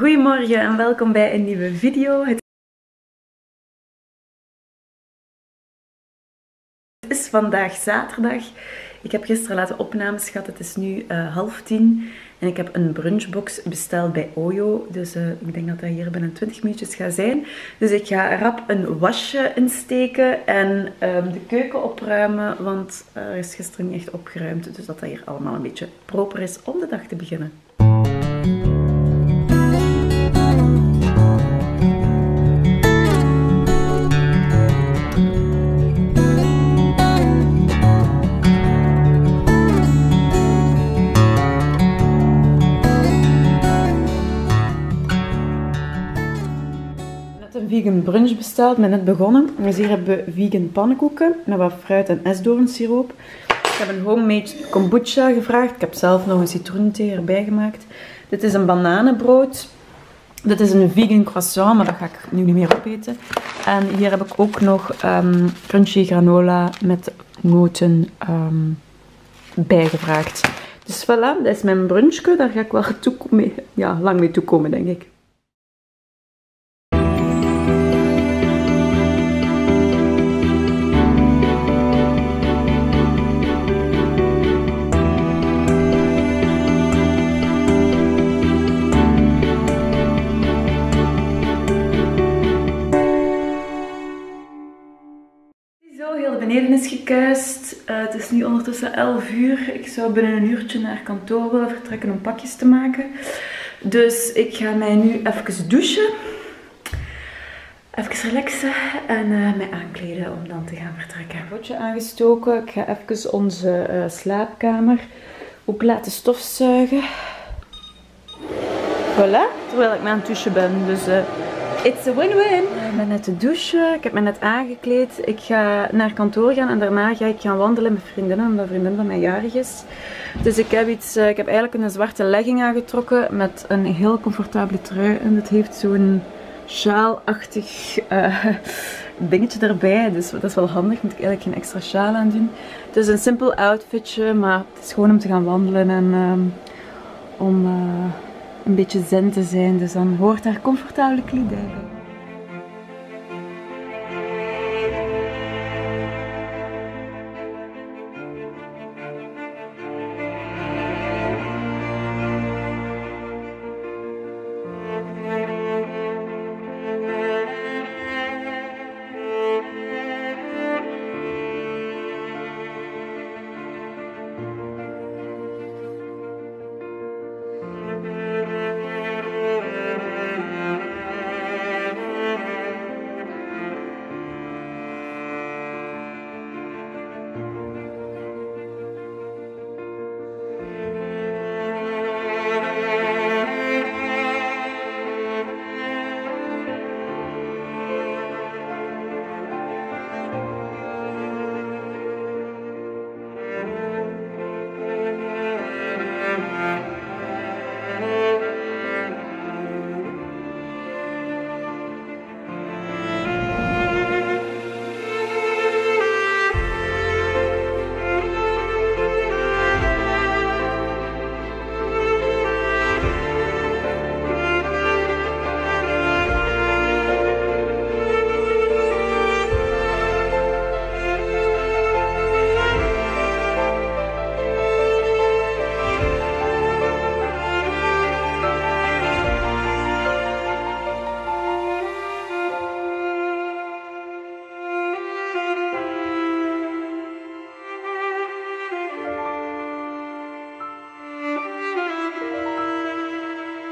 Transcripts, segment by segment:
Goedemorgen en welkom bij een nieuwe video. Het is vandaag zaterdag. Ik heb gisteren laten opnames gehad. Het is nu uh, half tien. En ik heb een brunchbox besteld bij Oyo. Dus uh, ik denk dat dat hier binnen 20 minuutjes gaat zijn. Dus ik ga rap een wasje insteken en um, de keuken opruimen. Want er is gisteren niet echt opgeruimd. Dus dat dat hier allemaal een beetje proper is om de dag te beginnen. Brunch besteld. Ik ben net begonnen. Dus hier hebben we vegan pannenkoeken met wat fruit en esdoornsiroop. Ik heb een homemade kombucha gevraagd. Ik heb zelf nog een citroenthee erbij gemaakt. Dit is een bananenbrood. Dit is een vegan croissant, maar dat ga ik nu niet meer opeten. En hier heb ik ook nog um, crunchy granola met noten um, bijgevraagd. Dus voilà, dat is mijn brunchke. Daar ga ik wel mee, ja, lang mee toekomen, denk ik. Beneden is gekuist. Uh, het is nu ondertussen 11 uur. Ik zou binnen een uurtje naar kantoor willen vertrekken om pakjes te maken. Dus ik ga mij nu even douchen. Even relaxen en uh, mij aankleden om dan te gaan vertrekken. Potje aangestoken. Ik ga even onze uh, slaapkamer ook laten stofzuigen. Voilà, terwijl ik me aan het douchen ben. Dus It's a win-win. Ik ben net te douchen, ik heb me net aangekleed. Ik ga naar kantoor gaan en daarna ga ik gaan wandelen met vriendinnen, omdat vriendin van mij jarig is. Dus ik heb, iets, eh, ik heb eigenlijk een zwarte legging aangetrokken met een heel comfortabele trui. En het heeft zo'n sjaalachtig uh, dingetje erbij. Dus dat is wel handig, moet ik eigenlijk geen extra sjaal aan doen. Het is een simpel outfitje, maar het is gewoon om te gaan wandelen en um, om... Uh, een beetje zen te zijn. Dus dan hoort daar comfortabele kledij bij.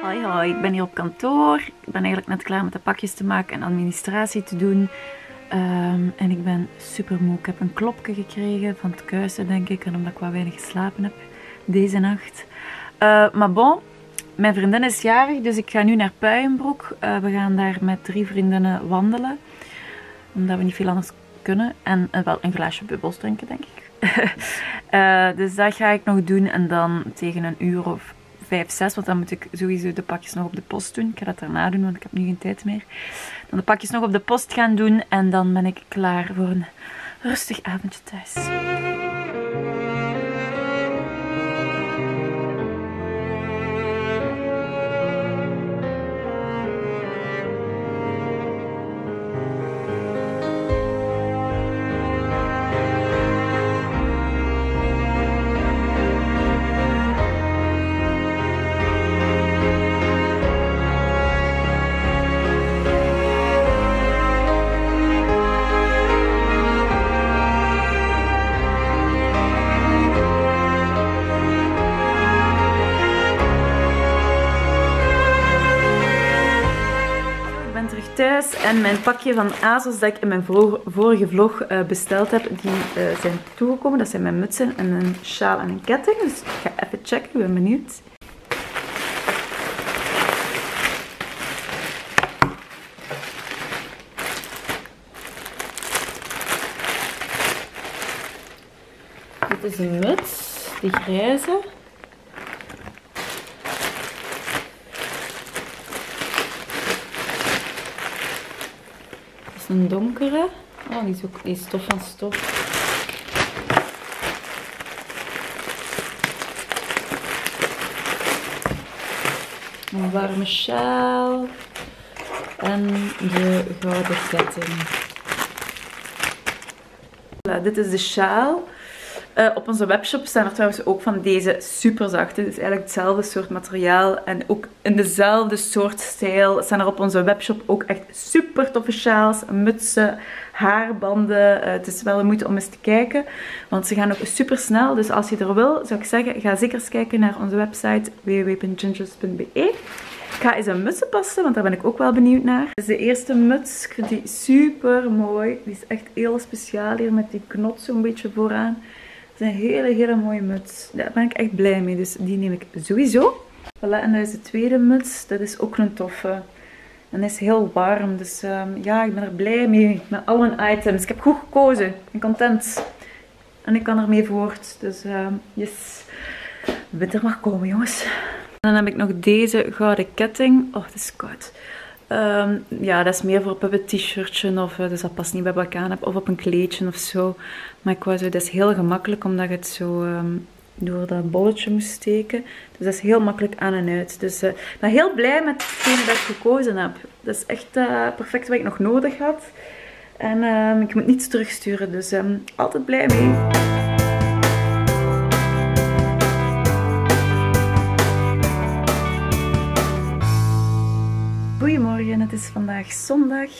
Hoi hoi, ik ben hier op kantoor. Ik ben eigenlijk net klaar met de pakjes te maken en administratie te doen. Ehm, en ik ben super moe. Ik heb een klopje gekregen van het kuisen denk ik. En omdat ik wat weinig geslapen heb deze nacht. Uh, maar bon, mijn vriendin is jarig, dus ik ga nu naar Puienbroek. Uh, we gaan daar met drie vriendinnen wandelen. Omdat we niet veel anders kunnen. En uh, wel een glaasje bubbels drinken denk ik. dus dat ga ik nog doen. En dan tegen een uur of 5, 6, want dan moet ik sowieso de pakjes nog op de post doen. Ik ga dat daarna doen, want ik heb nu geen tijd meer. Dan de pakjes nog op de post gaan doen en dan ben ik klaar voor een rustig avondje thuis. En mijn pakje van ASOS dat ik in mijn vorige vlog uh, besteld heb, die uh, zijn toegekomen. Dat zijn mijn mutsen en een sjaal en een ketting. Dus ik ga even checken, ik ben benieuwd. Dit is een muts, die grijze. Een donkere. Oh, die is die stof van stof. Een warme sjaal. En de gouden ketting. Dit is de sjaal. Uh, op onze webshop staan er trouwens ook van deze super zachte. Het is eigenlijk hetzelfde soort materiaal. En ook in dezelfde soort stijl staan er op onze webshop ook echt super toffe sjaals, mutsen, haarbanden. Uh, het is wel de moeite om eens te kijken. Want ze gaan ook super snel. Dus als je er wil, zou ik zeggen, ga zeker eens kijken naar onze website www.gingers.be. Ik ga eens een mutsen passen, want daar ben ik ook wel benieuwd naar. Is de eerste muts. Ik vind die super mooi. Die is echt heel speciaal hier met die knot zo'n beetje vooraan. Een hele, hele mooie muts. Daar ben ik echt blij mee. Dus die neem ik sowieso. Voilà, en dat is de tweede muts. Dat is ook een toffe. En is heel warm. Dus ehm, ja, ik ben er blij mee met al mijn items. Ik heb goed gekozen. Ik ben content. En ik kan ermee voort. Dus uh, yes. Winter mag komen, jongens. En dan heb ik nog deze gouden ketting. Oh, het is koud. Um, ja, dat is meer voor op een t-shirtje of uh, dus dat past niet bij wat ik aan heb. Of op een kleedje of zo. Maar ik wou zo, dat is heel gemakkelijk omdat je het zo um, door dat bolletje moest steken. Dus dat is heel makkelijk aan en uit. Dus uh, ik ben heel blij met hetgene dat ik gekozen heb. Dat is echt uh, perfect wat ik nog nodig had. En um, ik moet niets terugsturen, dus altijd blij mee. Is vandaag zondag.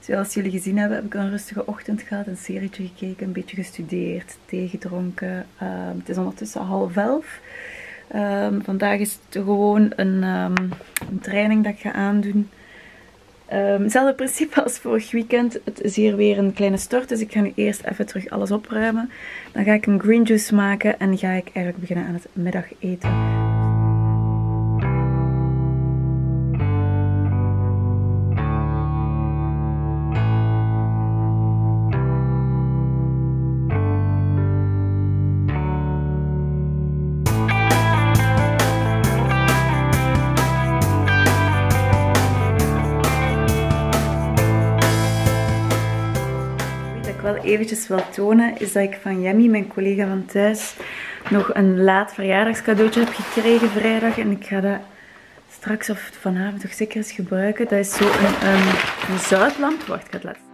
Zoals jullie gezien hebben, heb ik een rustige ochtend gehad, een serietje gekeken, een beetje gestudeerd, thee gedronken. Ehm, het is ondertussen half elf. Um, vandaag is het gewoon een, um, een, training dat ik ga aandoen. hetzelfde principe als vorig weekend. Het is hier weer een kleine stort, dus ik ga nu eerst even terug alles opruimen. Dan ga ik een green juice maken en ga ik eigenlijk beginnen aan het middageten. Eventjes wil tonen, is dat ik van Yemi, mijn collega van thuis, nog een laat verjaardagscadeautje heb gekregen vrijdag. En ik ga dat straks of vanavond toch zeker eens gebruiken. Dat is zo een, zoutlamp. Ik ga het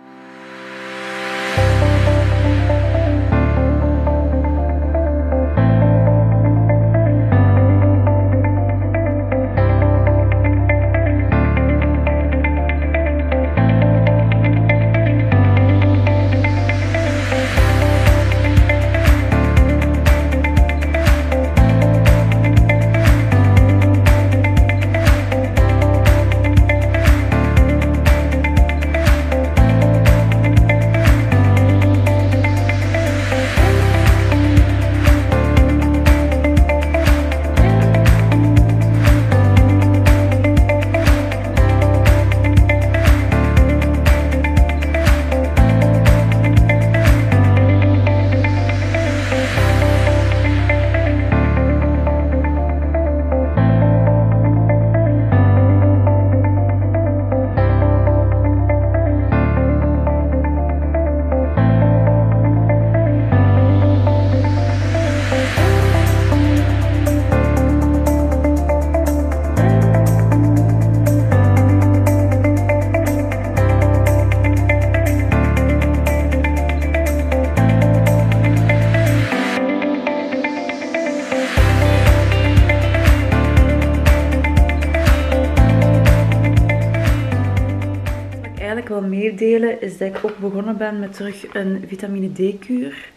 meedelen is dat ik ook begonnen ben met terug een vitamine D-kuur.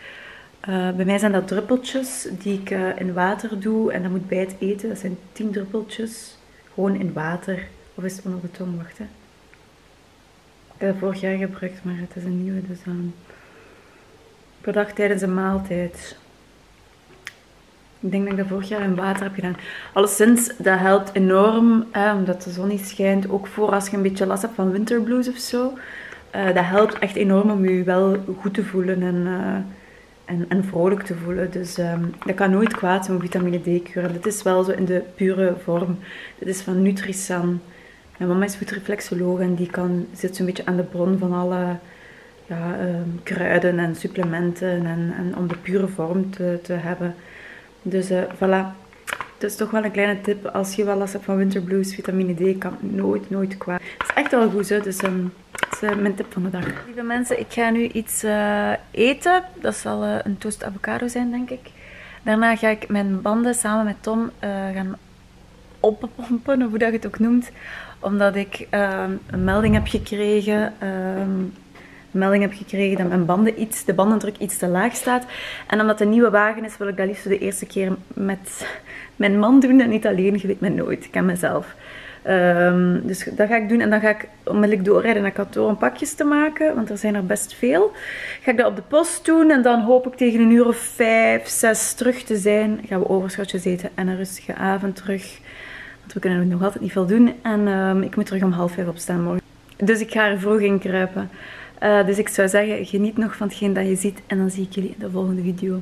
Uh, bij mij zijn dat druppeltjes die ik uh, in water doe en dat moet bij het eten. Dat zijn 10 druppeltjes, gewoon in water. Of is het onder de tong? Wacht hè. Ik heb dat vorig jaar gebruikt, maar het is een nieuwe, dus um, per dag tijdens een maaltijd. Ik denk dat ik dat vorig jaar in water heb gedaan. Alleszins, dat helpt enorm, omdat de zon niet schijnt. Ook voor als je een beetje last hebt van winterblues of zo. Uh, dat helpt echt enorm om je wel goed te voelen en, uh, en, en, vrolijk te voelen. Dus um, dat kan nooit kwaad zijn, vitamine D-kuren. Dit is wel zo in de pure vorm. Dit is van Nutrisan. Mijn mama is voetreflexoloog en die kan, zit zo'n beetje aan de bron van alle ja, um, kruiden en supplementen. En, en, om de pure vorm te, te hebben. Dus uh, voilà. Is toch wel een kleine tip. Als je wel last hebt van winterblues, vitamine D kan nooit, nooit kwaad. Het is echt wel goed, hè? dus dat uh, mijn tip van de dag. Lieve mensen, ik ga nu iets uh, eten. Dat zal uh, een toast avocado zijn, denk ik. Daarna ga ik mijn banden samen met Tom gaan oppompen, of hoe dat je het ook noemt. Omdat ik ehm, een melding heb gekregen um, melding heb gekregen dat mijn banden iets, de bandendruk iets te laag staat. En omdat het een nieuwe wagen is, wil ik dat liefst de eerste keer met mijn man doen en niet alleen. Je weet me nooit, ik ken mezelf. Um, dus dat ga ik doen en dan ga ik onmiddellijk doorrijden naar kantoor om pakjes te maken, want er zijn er best veel. Ga ik dat op de post doen en dan hoop ik tegen een uur of vijf, zes terug te zijn. Gaan we overschotjes eten en een rustige avond terug. Want we kunnen nog altijd niet veel doen en um, ik moet terug om half vijf opstaan morgen. Dus ik ga er vroeg in kruipen. Uh, dus ik zou zeggen, geniet nog van hetgeen dat je ziet en dan zie ik jullie in de volgende video.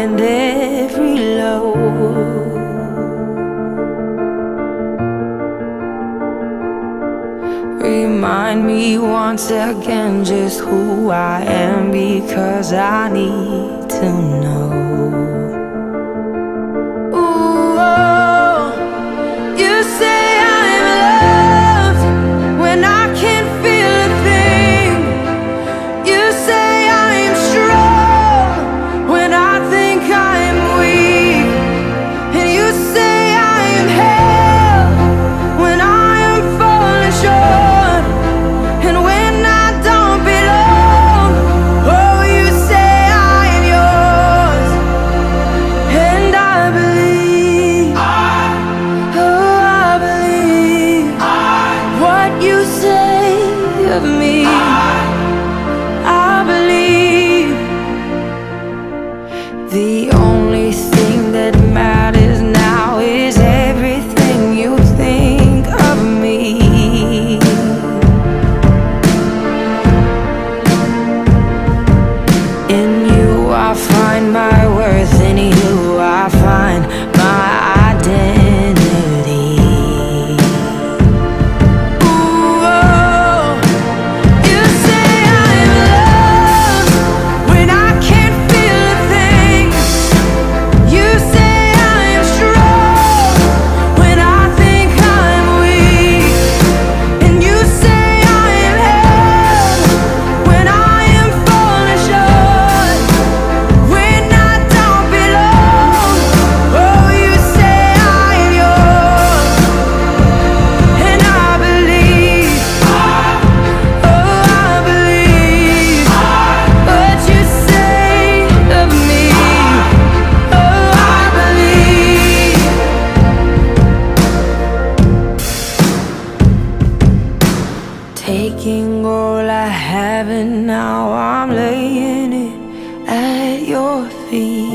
and every low? Remind me once again just who I am because I need to know. Taking all I have and now I'm laying it at your feet.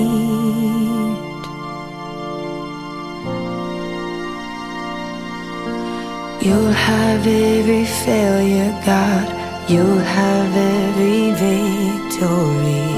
You'll have every failure, God. You'll have every victory.